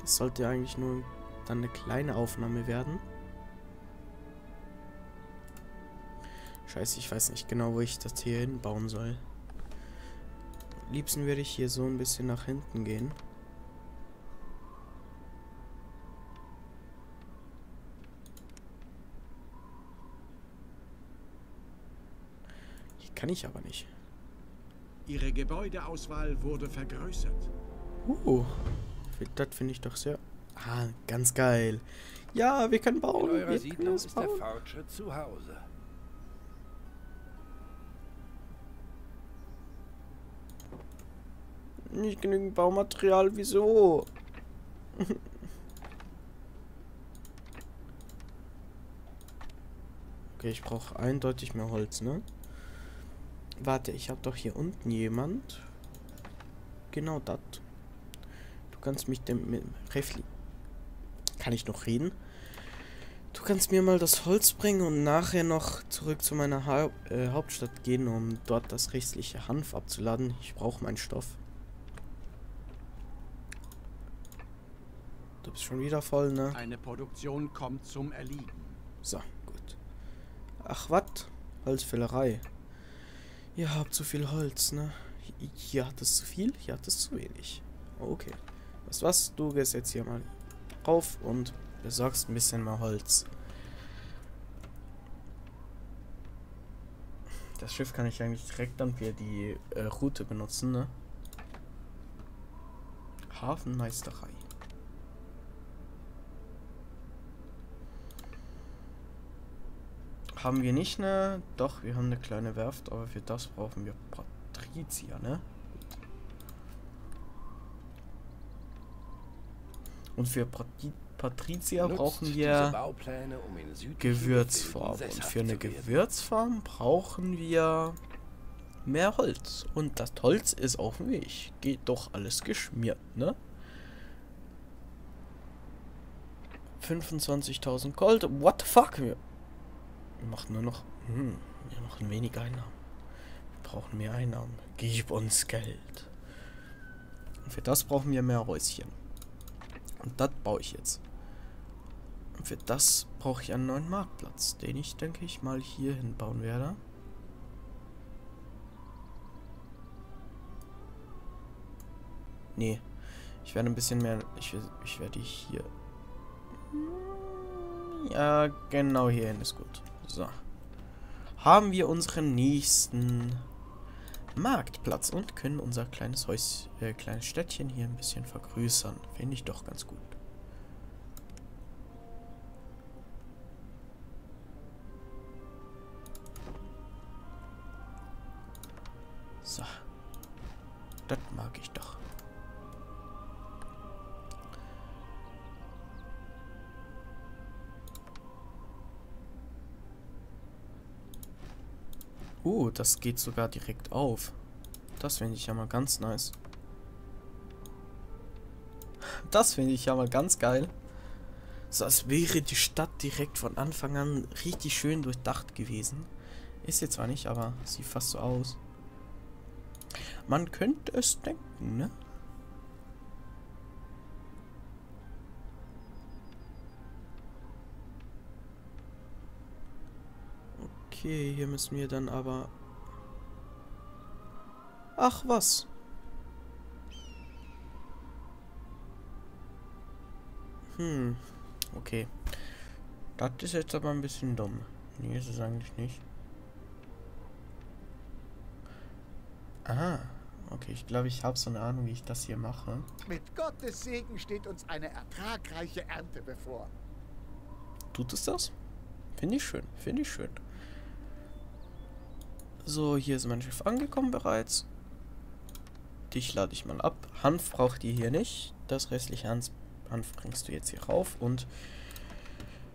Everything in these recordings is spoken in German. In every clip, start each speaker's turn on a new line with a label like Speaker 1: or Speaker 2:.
Speaker 1: Das sollte eigentlich nur dann eine kleine Aufnahme werden. Scheiße, ich weiß nicht genau, wo ich das hier hinbauen soll. Liebsten würde ich hier so ein bisschen nach hinten gehen. Kann ich aber nicht.
Speaker 2: Ihre Gebäudeauswahl wurde vergrößert.
Speaker 1: Uh, das finde ich doch sehr... Ah, ganz geil. Ja, wir können bauen.
Speaker 3: In eurer
Speaker 1: wir
Speaker 3: Siedlung
Speaker 1: können es
Speaker 3: ist der
Speaker 1: bauen.
Speaker 3: Fortschritt zu Hause.
Speaker 1: Nicht genügend Baumaterial, wieso? okay, ich brauche eindeutig mehr Holz, ne? Warte, ich habe doch hier unten jemand. Genau das. Du kannst mich dem mit Refli. Kann ich noch reden? Du kannst mir mal das Holz bringen und nachher noch zurück zu meiner ha äh, Hauptstadt gehen, um dort das restliche Hanf abzuladen. Ich brauche meinen Stoff. Du bist schon wieder voll, ne?
Speaker 2: Eine Produktion kommt zum Erliegen.
Speaker 1: So, gut. Ach, was? Holzfällerei. Ihr habt zu viel Holz, ne? Hi- Hier hat es zu viel, hier hat es zu wenig. Okay. Du was? Du gehst jetzt hier mal rauf und besorgst ein bisschen mehr Holz. Das Schiff kann ich eigentlich direkt dann für die äh, Route benutzen, ne? Hafenmeisterei. Haben wir nicht eine... Doch, wir haben eine kleine Werft, aber für das brauchen wir Patrizier, ne? Und für Patri Patrizier brauchen wir
Speaker 3: um
Speaker 1: Gewürzfarm. Und für eine. Gewürzfarm brauchen wir mehr Holz. Und das Holz ist auf dem Weg. Geht doch alles geschmiert, ne? 25.000 Gold. What the fuck? Wir machen nur noch... Hm, wir machen weniger Einnahmen. Wir brauchen mehr Einnahmen. Gib uns Geld. Und für das brauchen wir mehr Häuschen. Und das baue ich jetzt. Und für das brauche ich einen neuen Marktplatz, den ich, denke ich, mal hier hinbauen werde. Nee. Ich werde ein bisschen mehr... Ich, ich werde hier... Ja, genau hierhin ist gut. So. Haben wir unseren nächsten Marktplatz und können unser kleines Häus, äh, kleines Städtchen hier ein bisschen vergrößern. Finde ich doch ganz gut. Uh, das geht sogar direkt auf. Das finde ich ja mal ganz nice. Das finde ich ja mal ganz geil. So als wäre die Stadt direkt von Anfang an richtig schön durchdacht gewesen. Ist jetzt zwar nicht, aber sieht fast so aus. Man könnte es denken, ne? Okay, hier müssen wir dann aber... Ach was. Hm, okay. Das ist jetzt aber ein bisschen dumm. Nee, ist es eigentlich nicht. Aha. Okay, ich glaube, ich habe so eine Ahnung, wie ich das hier mache.
Speaker 4: Mit Gottes Segen steht uns eine ertragreiche Ernte bevor.
Speaker 1: Tut es das? Finde ich schön, finde ich schön. So, hier ist mein Schiff angekommen bereits. Dich lade ich mal ab. Hanf braucht ihr hier nicht. Das restliche Hanf, Hanf bringst du jetzt hier rauf. Und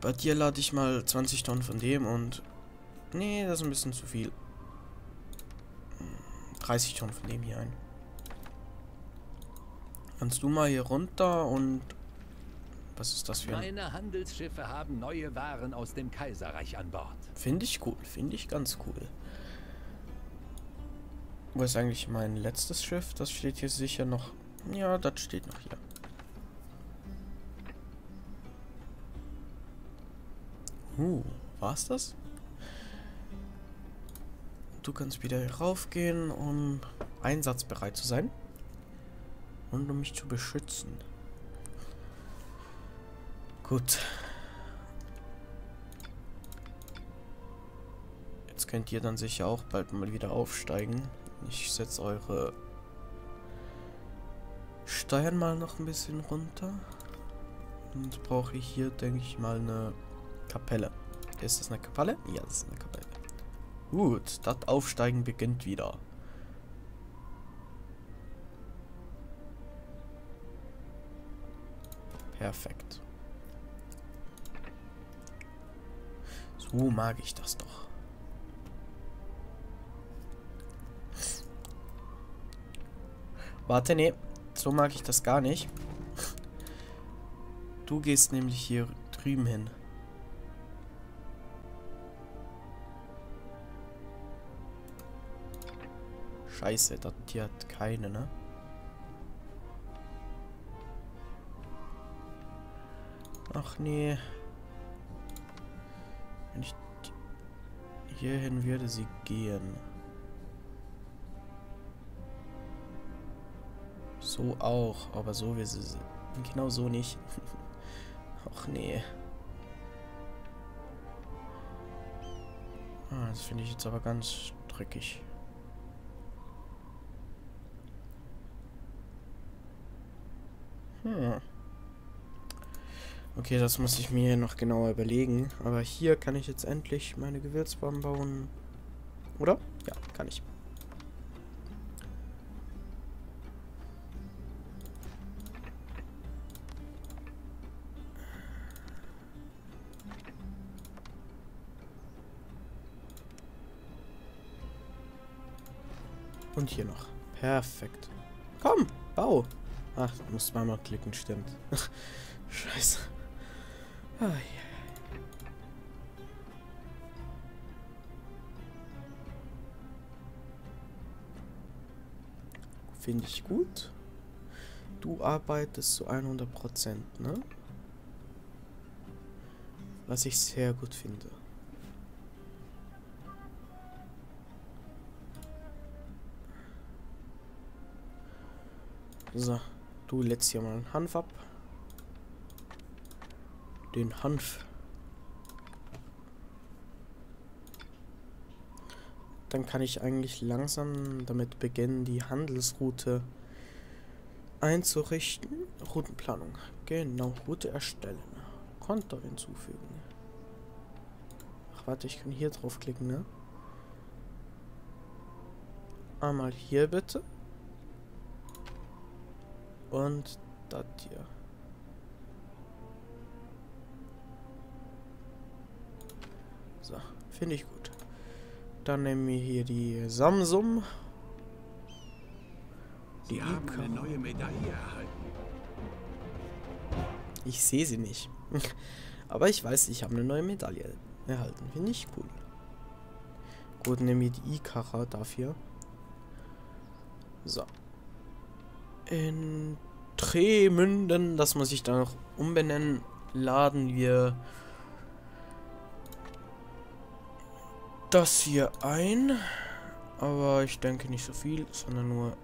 Speaker 1: bei dir lade ich mal 20 Tonnen von dem und... Nee, das ist ein bisschen zu viel. Hm, 30 Tonnen von dem hier ein. Kannst du mal hier runter und... Was ist das für ein...
Speaker 3: Meine Handelsschiffe haben neue Waren aus dem Kaiserreich an Bord.
Speaker 1: Finde ich cool. Finde ich ganz cool. Wo ist eigentlich mein letztes Schiff? Das steht hier sicher noch... Ja, das steht noch hier. Uh, war's das? Du kannst wieder raufgehen, um einsatzbereit zu sein. Und um mich zu beschützen. Gut. Jetzt könnt ihr dann sicher auch bald mal wieder aufsteigen. Ich setze eure Steuern mal noch ein bisschen runter. Und brauche ich hier, denke ich mal, eine Kapelle. Ist das eine Kapelle? Ja, das ist eine Kapelle. Gut, das Aufsteigen beginnt wieder. Perfekt. So mag ich das doch. Warte, nee. So mag ich das gar nicht. Du gehst nämlich hier drüben hin. Scheiße, das hier hat keine, ne? Ach nee. Wenn ich hierhin würde sie gehen. So auch, aber so wie sie genau so nicht. Ach nee. Ah, das finde ich jetzt aber ganz dreckig. Hm. Okay, das muss ich mir noch genauer überlegen. Aber hier kann ich jetzt endlich meine Gewürzbomben bauen. Oder? Ja, kann ich. Und hier noch. Perfekt. Komm, bau. Ach, du musst zweimal klicken, stimmt. Scheiße. Ah, ja. Finde ich gut. Du arbeitest zu 100%, ne? Was ich sehr gut finde. So, du lädst hier mal einen Hanf ab. Den Hanf. Dann kann ich eigentlich langsam damit beginnen, die Handelsroute einzurichten. Routenplanung. Genau, Route erstellen. Konto hinzufügen. Ach, warte, ich kann hier draufklicken, ne? Einmal hier bitte. Und das hier. So, finde ich gut. Dann nehmen wir hier die Samsung.
Speaker 2: Die Sie haben eine neue Medaille erhalten.
Speaker 1: Ich sehe sie nicht. Aber ich weiß, ich habe eine neue Medaille erhalten. Finde ich cool. Gut, nehmen wir die Ikara dafür. So in Tremünden, das muss ich da noch umbenennen, laden wir das hier ein. Aber ich denke nicht so viel, sondern nur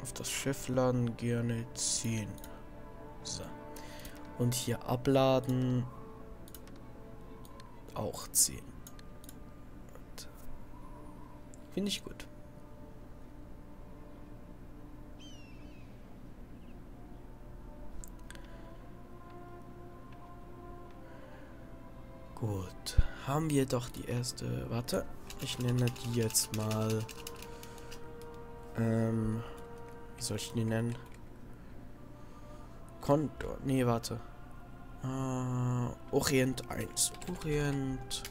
Speaker 1: auf das Schiff laden gerne 10. So. Und hier abladen auch 10. Finde ich gut. Gut. Haben wir doch die erste... Warte. Ich nenne die jetzt mal... Ähm... Wie soll ich die nennen? Konto. Nee, warte. Uh, Orient 1. Orient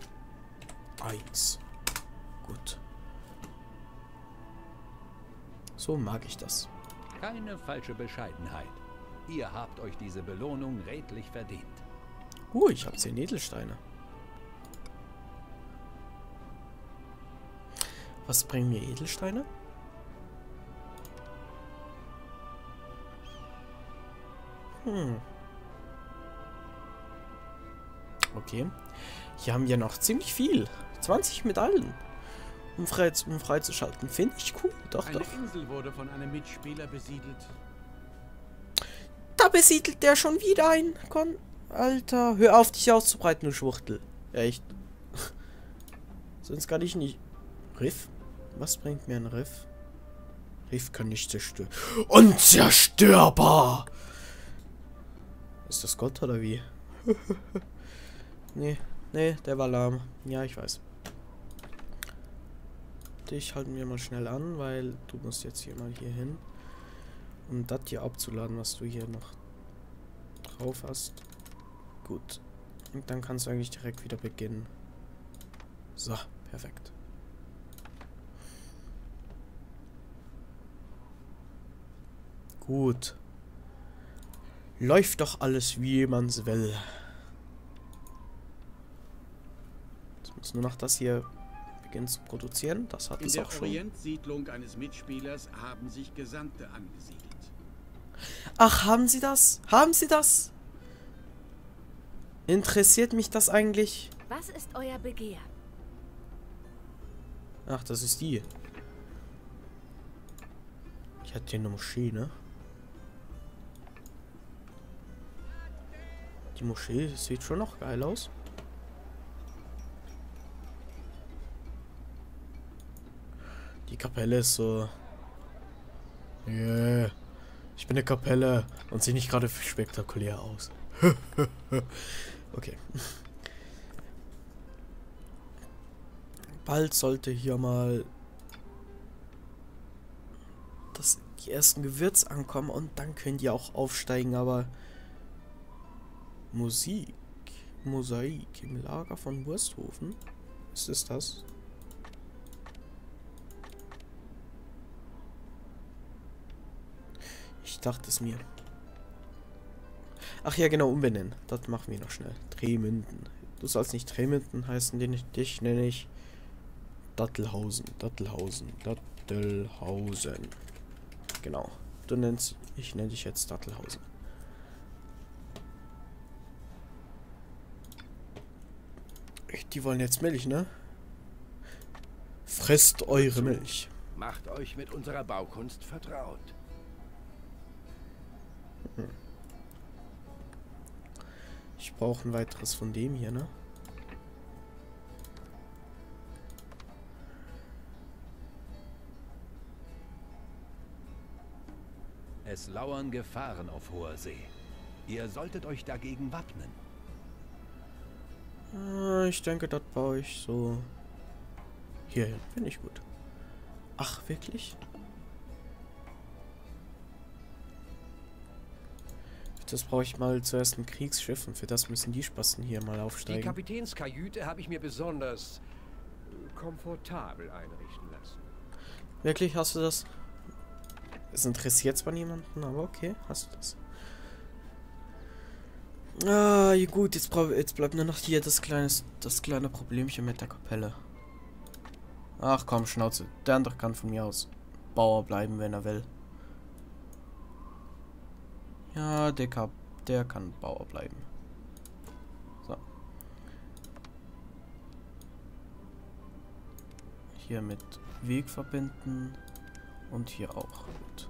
Speaker 1: 1. Gut. So mag ich das.
Speaker 3: Keine falsche Bescheidenheit. Ihr habt euch diese Belohnung redlich verdient.
Speaker 1: Uh, ich habe 10 Edelsteine. Was bringen mir Edelsteine? Hm. Okay. Hier haben wir noch ziemlich viel. 20 Medaillen. Um, frei, um freizuschalten. Finde ich cool. Doch,
Speaker 2: Eine
Speaker 1: doch.
Speaker 2: Insel wurde von einem Mitspieler besiedelt.
Speaker 1: Da besiedelt der schon wieder ein. Kon Alter, hör auf, dich auszubreiten, du Schwuchtel. Echt. Sonst kann ich nicht. Riff? Was bringt mir ein Riff? Riff kann nicht zerstören. Unzerstörbar! Ist das Gott oder wie? nee, nee, der war lahm. Ja, ich weiß. Dich halten wir mal schnell an, weil du musst jetzt hier mal hier hin. Um das hier abzuladen, was du hier noch drauf hast. Gut. Und dann kannst du eigentlich direkt wieder beginnen. So, perfekt. Gut. Läuft doch alles, wie man's will. Jetzt muss nur noch das hier beginnen zu produzieren. Das hat
Speaker 2: In
Speaker 1: es
Speaker 2: der
Speaker 1: auch schon.
Speaker 2: Orientsiedlung eines Mitspielers haben sich Gesandte angesiedelt.
Speaker 1: Ach, haben Sie das? Haben Sie das? Interessiert mich das eigentlich?
Speaker 5: Was ist euer Begehr?
Speaker 1: Ach, das ist die. Ich hatte hier eine Moschee, ne? Die Moschee sieht schon noch geil aus. Die Kapelle ist so. Yeah. Ich bin eine Kapelle und sehe nicht gerade spektakulär aus. okay. Bald sollte hier mal das, die ersten Gewürz ankommen und dann können die auch aufsteigen, aber Musik, Mosaik im Lager von Wursthofen, ist es das? Ich dachte es mir. Ach ja, genau, umbenennen. Das machen wir noch schnell. Drehmünden. Du sollst nicht Drehmünden heißen, den ich, dich nenne ich Dattelhausen. Dattelhausen. Dattelhausen. Genau. Du nennst, ich nenne dich jetzt Dattelhausen. Die wollen jetzt Milch, ne? Fresst eure Milch.
Speaker 6: Macht euch mit unserer Baukunst vertraut.
Speaker 1: Ich brauche ein weiteres von dem hier, ne?
Speaker 3: Es lauern Gefahren auf hoher See. Ihr solltet euch dagegen wappnen.
Speaker 1: Ah, Ich denke, das baue ich so hier hin. Finde ich gut. Ach, wirklich? Das brauche ich mal zuerst ein Kriegsschiff und für das müssen die Spasten hier mal
Speaker 7: Die
Speaker 1: aufsteigen.
Speaker 7: Kapitänskajüte habe ich mir besonders äh, komfortabel einrichten lassen.
Speaker 1: Wirklich, hast du das? Es interessiert zwar niemanden, aber okay, hast du das. Ah, gut, jetzt, jetzt bleibt nur noch hier das kleine, das kleine Problemchen mit der Kapelle. Ach komm, Schnauze. Der andere kann von mir aus Bauer bleiben, wenn er will. Ja, der, Kap der kann Bauer bleiben. So. Hier mit Weg verbinden. Und hier auch. Gut.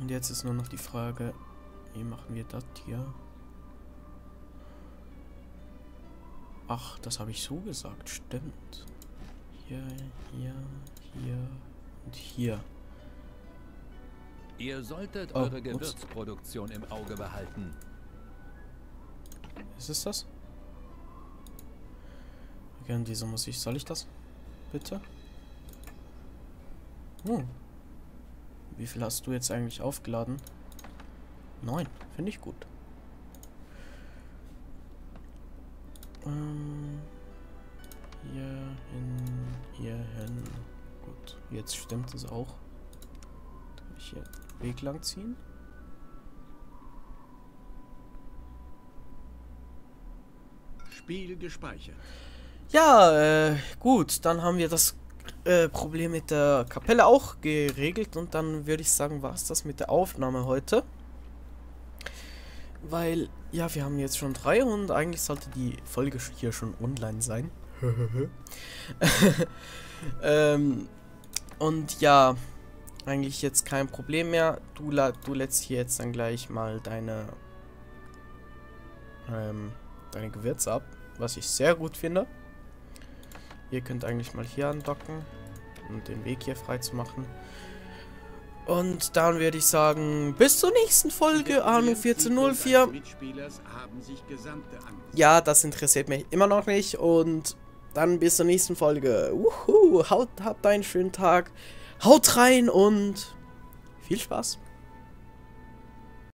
Speaker 1: Und jetzt ist nur noch die Frage, wie machen wir das hier? Ach, das habe ich so gesagt, stimmt. Hier, hier, hier und hier.
Speaker 3: Ihr solltet
Speaker 1: Oh,
Speaker 3: eure
Speaker 1: ups.
Speaker 3: Gewürzproduktion im Auge behalten.
Speaker 1: Ist es das? Okay, und wieso muss ich, soll ich das? Bitte? Hm. Wie viel hast du jetzt eigentlich aufgeladen? Neun, finde ich gut. Ähm, hier hin, hier hin. Gut. Jetzt stimmt es auch. Kann ich hier Weg lang ziehen?
Speaker 2: Spiel gespeichert.
Speaker 1: Ja, äh, gut, dann haben wir das äh, Problem mit der Kapelle auch geregelt und dann würde ich sagen, war es das mit der Aufnahme heute. Weil, ja, wir haben jetzt schon drei und eigentlich sollte die Folge hier schon online sein. ähm, und ja, eigentlich jetzt kein Problem mehr. Du, du lädst hier jetzt dann gleich mal deine, ähm, deine Gewürze ab, was ich sehr gut finde. Ihr könnt eigentlich mal hier andocken, um den Weg hier frei zu machen. Und dann würde ich sagen, bis zur nächsten Folge, Ahnung 1404.
Speaker 2: Mitspielers haben sich Gesandte angesetzt.
Speaker 1: Ja, das interessiert mich immer noch nicht. Und dann bis zur nächsten Folge. Wuhu, haut, habt einen schönen Tag. Haut rein und viel Spaß.